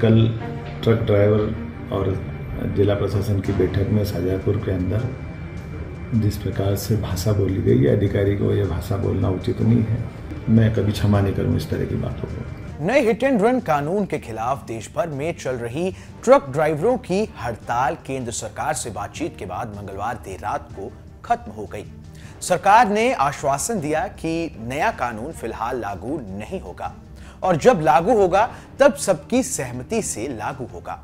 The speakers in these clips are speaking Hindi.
कल ट्रक ड्राइवर और जिला प्रशासन की बैठक में शाजापुर के अंदर जिस प्रकार से भाषा बोली गई है, अधिकारी को यह भाषा बोलना उचित नहीं है। मैं कभी क्षमा नहीं करूँ इस तरह की बातों को। नए हिट एंड रन कानून के खिलाफ देश भर में चल रही ट्रक ड्राइवरों की हड़ताल केंद्र सरकार से बातचीत के बाद मंगलवार देर रात को खत्म हो गई। सरकार ने आश्वासन दिया कि नया कानून फ़िलहाल लागू नहीं होगा। और जब लागू होगा, तब सबकी सहमति से लागू होगा।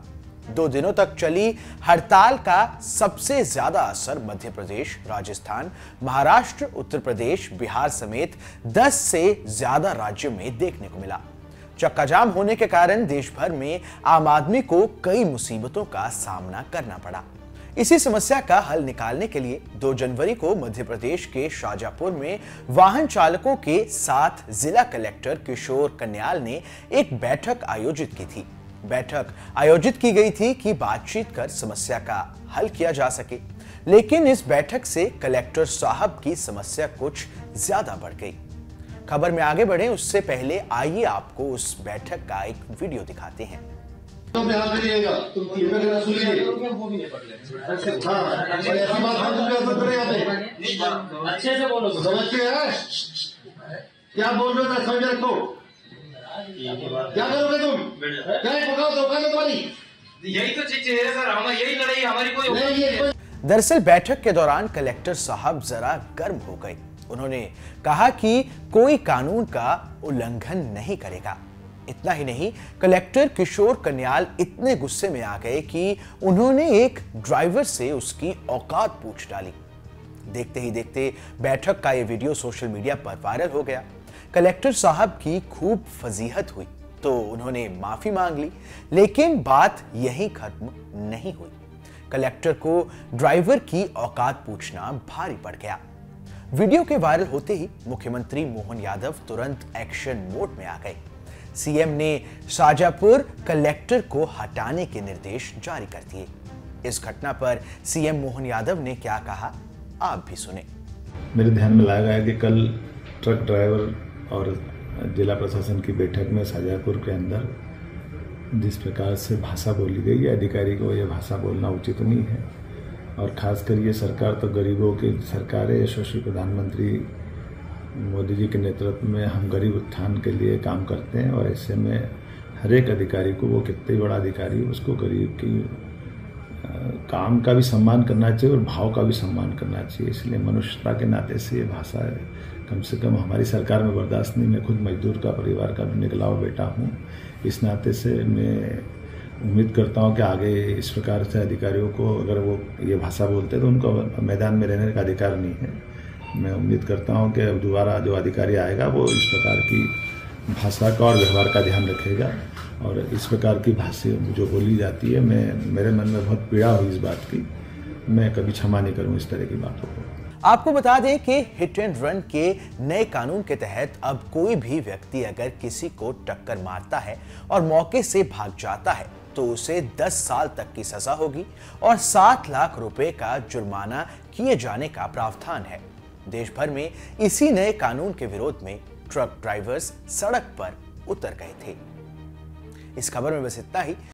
दो दिनों तक चली हड़ताल का सबसे ज़्यादा असर मध्य प्रदेश, राजस्थान, महाराष्ट्र, उत्तर प्रदेश, बिहार समेत 10 से ज़्यादा राज्यों में देखने को मिला। चक्का जाम होने के कारण देश भर में आम आदमी को कई मुसीबतों का सामना करना पड़ा। इसी समस्या का हल निकालने के लिए 2 जनवरी को मध्य प्रदेश के शाजापुर में वाहन चालकों के साथ जिला कलेक्टर किशोर कन्याल ने एक बैठक आयोजित की थी। बैठक आयोजित की गई थी कि बातचीत कर समस्या का हल किया जा सके, लेकिन इस बैठक से कलेक्टर साहब की समस्या कुछ ज़्यादा बढ़ गई। खबर में आगे बढ़े, उससे पहले आइए आपको उस बैठक का एक वीडियो दिखाते हैं। तो हाँ हैं क्या बोल रहे हो समझ रखो क्या करोगे तुम क्या पकाओ दुकान है तुम्हारी यही तो चीज़ है सर हम यही लड़ाई हमारी कोई नहीं कोई दरअसल बैठक के दौरान कलेक्टर साहब जरा गर्म हो गए। उन्होंने कहा कि कोई कानून का उल्लंघन नहीं करेगा। इतना ही नहीं, कलेक्टर किशोर कन्याल इतने गुस्से में आ गए कि उन्होंने एक ड्राइवर से उसकी औकात पूछ डाली। देखते ही देखते बैठक का यह वीडियो सोशल मीडिया पर वायरल हो गया। कलेक्टर साहब की खूब फजीहत हुई तो उन्होंने माफ़ी मांग ली, लेकिन बात यही खत्म नहीं हुई। कलेक्टर को ड्राइवर की औकात पूछना भारी पड़ गया। वीडियो के वायरल होते ही मुख्यमंत्री मोहन यादव तुरंत एक्शन मोड में आ गए। सीएम ने शाजापुर कलेक्टर को हटाने के निर्देश जारी कर दिए। इस घटना पर सीएम मोहन यादव ने क्या कहा, आप भी सुने। मेरे ध्यान में लाया गया कि कल ट्रक ड्राइवर और जिला प्रशासन की बैठक में शाजापुर के अंदर जिस प्रकार से भाषा बोली गई है, अधिकारी को यह भाषा बोलना उचित नहीं है। और खासकर ये सरकार तो गरीबों की सरकार है यशस्वी प्रधानमंत्री मोदी जी के नेतृत्व में हम गरीब उत्थान के लिए काम करते हैं और ऐसे में हर एक अधिकारी को, वो कितने बड़ा अधिकारी, उसको गरीब की काम का भी सम्मान करना चाहिए और भाव का भी सम्मान करना चाहिए। इसलिए मनुष्यता के नाते से ये भाषा कम से कम हमारी सरकार में बर्दाश्त नहीं। मैं खुद मजदूर का, परिवार का भी निकला हुआ बेटा हूँ। इस नाते से मैं उम्मीद करता हूँ कि आगे इस प्रकार से अधिकारियों को अगर वो ये भाषा बोलते हैं तो उनको मैदान में रहने का अधिकार नहीं है। मैं उम्मीद करता हूँ कि अब दोबारा जो अधिकारी आएगा, वो इस प्रकार की भाषा का और व्यवहार का ध्यान रखेगा। और इस प्रकार की भाषा जो बोली जाती है, मैं, मेरे मन में बहुत पीड़ा हुई इस बात की। मैं कभी क्षमा नहीं करूँ इस तरह की बातों को। आपको बता दें कि हिट एंड रन के नए कानून के तहत अब कोई भी व्यक्ति अगर किसी को टक्कर मारता है और मौके से भाग जाता है तो उसे 10 साल तक की सजा होगी और 7 लाख रुपए का जुर्माना किए जाने का प्रावधान है। देश भर में इसी नए कानून के विरोध में ट्रक ड्राइवर्स सड़क पर उतर गए थे। इस खबर में बस इतना ही।